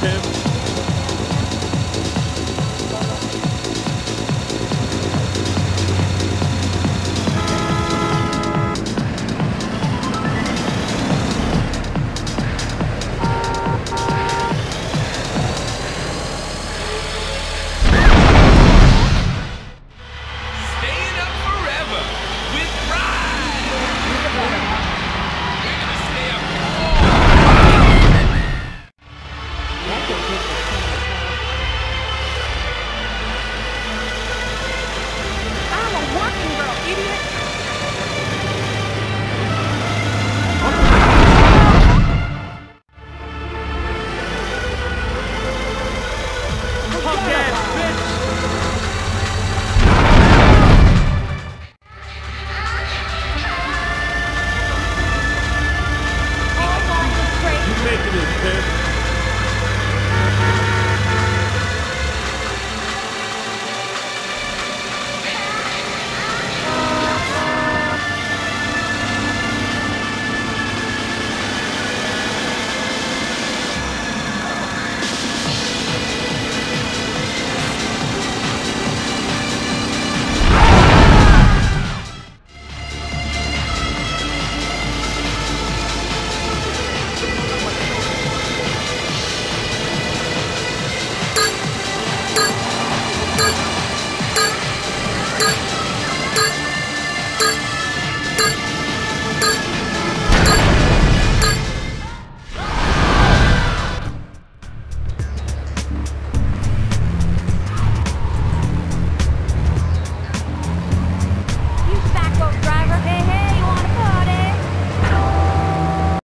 him.